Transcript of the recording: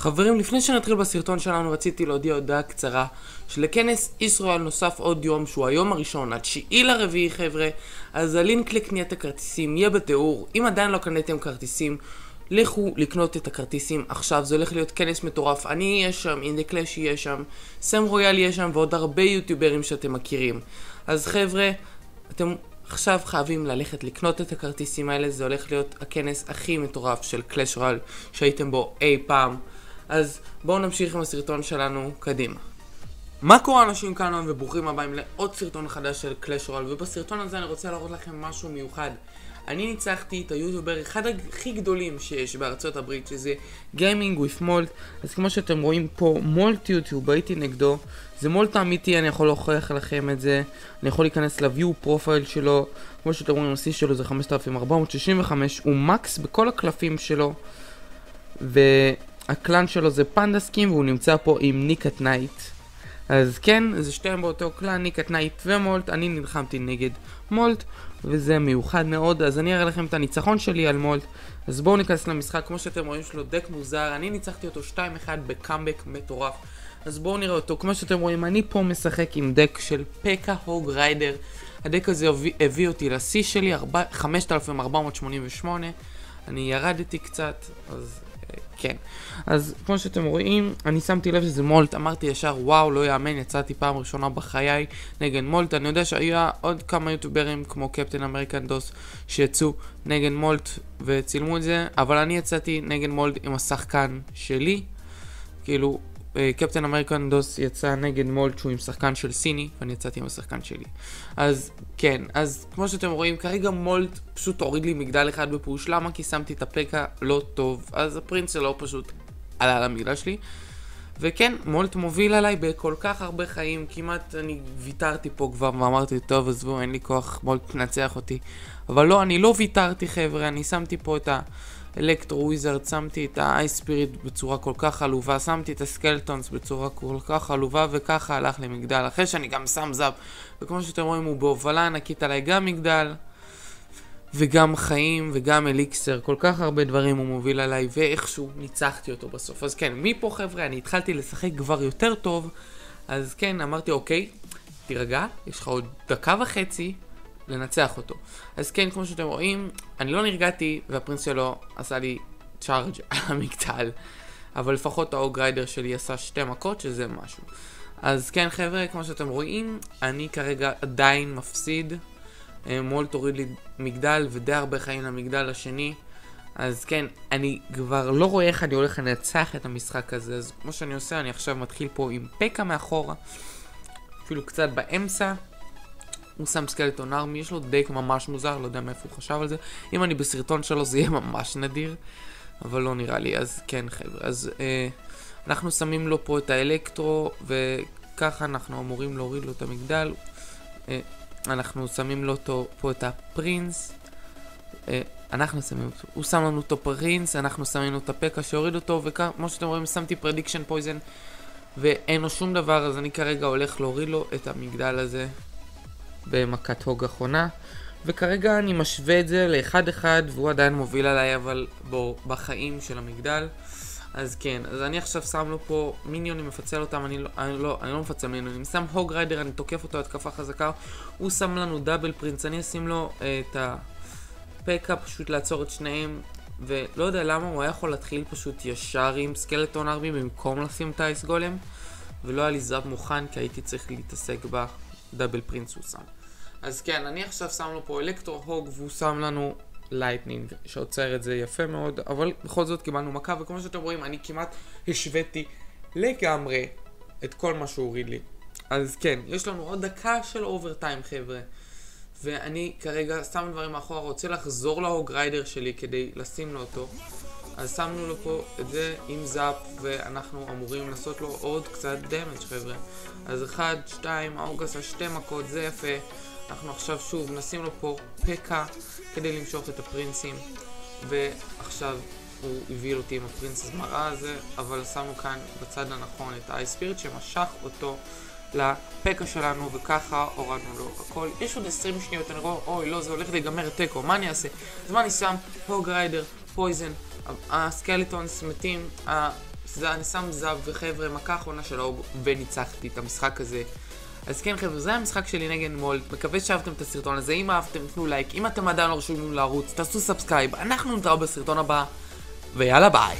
חברים, לפני שנתחיל בסרטון שלנו רציתי להודיע הודעה קצרה שלכנס ישראל נוסף עוד יום שהוא היום הראשון, התשיעי לרביעי חבר'ה אז הלינק לקניית הכרטיסים יהיה בתיאור. אם עדיין לא קניתם כרטיסים לכו לקנות את הכרטיסים עכשיו, זה הולך להיות כנס מטורף. אני אהיה שם, אינדקלש יהיה שם, סם רויאל יהיה שם ועוד הרבה יוטיוברים שאתם מכירים. אז חבר'ה, אתם עכשיו חייבים ללכת לקנות את הכרטיסים האלה, זה הולך להיות הכנס הכי מטורף של קלאש רואל שהייתם בו אי פעם אז בואו נמשיך עם הסרטון שלנו קדימה. מה קורה אנשים כאן היום וברוכים הבאים לעוד סרטון חדש של Clash Royale ובסרטון הזה אני רוצה להראות לכם משהו מיוחד. אני ניצחתי את היוטיובר אחד הכי גדולים שיש בארצות הברית שזה Gaming with Molt אז כמו שאתם רואים פה Molt יוטיוב הייתי נגדו. זה Molt אמיתי אני יכול להוכיח לכם את זה. אני יכול להיכנס ל view profile שלו. כמו שאתם רואים השיא שלו זה 5465 הוא max בכל הקלפים שלו. ו... ה clan שלו זה פנדה סקים והוא נמצא פה עם Nickatnyte. אז כן, זה שתיהם באותו clan, Nickatnyte ו Molt, אני נלחמתי נגד Molt, וזה מיוחד מאוד, אז אני אראה לכם את הניצחון שלי על Molt. אז בואו ניכנס למשחק, כמו שאתם רואים יש לו deck מוזר, אני ניצחתי אותו 2-1 בקאמבק מטורף. אז בואו נראה אותו, כמו שאתם רואים, אני פה משחק עם deck של PEKKA Hog Rider. ה deck הזה הביא, הביא אותי לשיא שלי, 5488. אני ירדתי קצת, אז כן. אז כמו שאתם רואים, אני שמתי לב שזה Molt, אמרתי ישר וואו, לא יאמן, יצאתי פעם ראשונה בחיי נגד Molt. אני יודע שהיה עוד כמה יוטוברים כמו קפטן אמריקן דוס שיצאו נגד Molt וצילמו את זה, אבל אני יצאתי נגד Molt עם השחקן שלי. כאילו, קפטן אמריקן דוס יצא נגד Molt שהוא עם שחקן של סיני ואני יצאתי עם השחקן שלי. אז כן אז כמו שאתם רואים כרגע Molt פשוט הוריד לי מגדל אחד ב push. למה? כי שמתי את ה PEKKA לא טוב. אז ה Prince שלו פשוט עלה למגדל שלי. וכן Molt מוביל עליי בכל כך הרבה חיים. כמעט אני ויתרתי פה כבר ואמרתי טוב עזבו אין לי כוח Molt תנצח אותי. אבל לא אני לא ויתרתי חבר'ה. אני שמתי פה את ה... Electro Wizard, שמתי את ה Ice Spirit בצורה כל כך עלובה, שמתי את ה Skeletons בצורה כל כך עלובה, וככה הלך למגדל. אחרי שאני גם שם Zap, וכמו שאתם רואים הוא בהובלה ענקית עליי גם מגדל, וגם חיים, וגם אליקסר, כל כך הרבה דברים הוא מוביל עליי, ואיכשהו ניצחתי אותו בסוף. אז כן, מפה חבר'ה, אני התחלתי לשחק כבר יותר טוב, אז כן, אמרתי אוקיי, תירגע, יש לך עוד דקה וחצי, לנצח אותו. אז כן, כמו שאתם רואים, אני לא נרגעתי, והפרינס שלו עשה לי צ'ארג' על המגדל. אבל לפחות האוג ריידר שלי עשה שתי מכות, שזה משהו. אז כן, חבר'ה, כמו שאתם רואים, אני כרגע עדיין מפסיד. אה, מולט הוריד לי מגדל ודי הרבה חיים למגדל השני. אז כן, אני כבר לא רואה איך אני הולך לנצח את המשחק הזה, אז כמו שאני עושה, אני עכשיו מתחיל פה עם פקה מאחורה, אפילו קצת באמצע, הוא שם סקלטון ארמי, יש לו דייק ממש מוזר, לא יודע מאיפה הוא חשב על זה. אם אני בסרטון שלו זה יהיה ממש נדיר, אבל לא נראה לי, אז כן חבר'ה. אז אה, אנחנו שמים לו פה את ה Electro, וככה אנחנו אמורים להוריד לו את המגדל. אה, אנחנו שמים לו אותו, פה את ה Prince. אה, אנחנו שמים אותו, הוא שם לנו את ה Prince, אנחנו שמים לו את ה PEKKA שהוריד אותו, וכמו שאתם רואים שמתי prediction Poison ואין לו שום דבר, אז אני כרגע הולך להוריד לו את המגדל הזה. במכת Hog אחרונה. וכרגע אני משווה את זה לאחד אחד והוא עדיין מוביל עליי אבל בו בחיים של המגדל. אז כן, אז אני עכשיו שם לו פה מיניונים, מפצל אותם, אני לא, אני לא, אני לא מפצל מיניונים, אני שם Hog Rider, אני תוקף אותו התקפה חזקה, הוא שם לנו double Prince, אני אשים לו אה, את ה PEKKA, פשוט לעצור את שניהם, ולא יודע למה הוא היה יכול להתחיל פשוט ישר עם Skeleton Army במקום לשים ה Ice Golem, ולא היה לי Zap מוכן כי הייתי צריך להתעסק ב double Prince הוא שם. אז כן, אני עכשיו שם לו פה Electro Hog והוא שם לנו Lightning שעוצר את זה יפה מאוד, אבל בכל זאת קיבלנו מכה, וכמו שאתם רואים, אני כמעט השוויתי לגמרי את כל מה שהוא הוריד לי. אז כן, יש לנו עוד דקה של overtime חבר'ה. ואני כרגע שם דברים מאחורה, רוצה לחזור ל Hog Rider שלי כדי לשים לו אותו. אז שמנו לו פה את זה עם Zap, ואנחנו אמורים לעשות לו עוד קצת damage חבר'ה. אז 1, 2, ה Hog עשה שתי מכות, זה יפה. אנחנו עכשיו שוב נשים לו פה פקה כדי למשוך את הפרינסים ועכשיו הוא הביא אותי עם ה prince הזמרה הזה אבל שמנו כאן בצד הנכון את ה ice spirit שמשך אותו לפקה שלנו וככה הורדנו לו הכל. יש עוד 20 שניות אני רואה אוי לא זה הולך להיגמר תיקו מה אני אעשה? אז מה אני שם? hog rider poison ה skeletons מתים אני שם zap וחבר'ה, מכה אחרונה שלו, וניצחתי את המשחק הזה. אז כן חבר'ה, זה המשחק שלי נגד מולט, מקווה שאהבתם את הסרטון הזה, אם אהבתם תנו לייק, אם אתם עדיין לא רשומים לערוץ, תעשו subscribe, אנחנו נתראה בסרטון הבא, ויאללה ביי.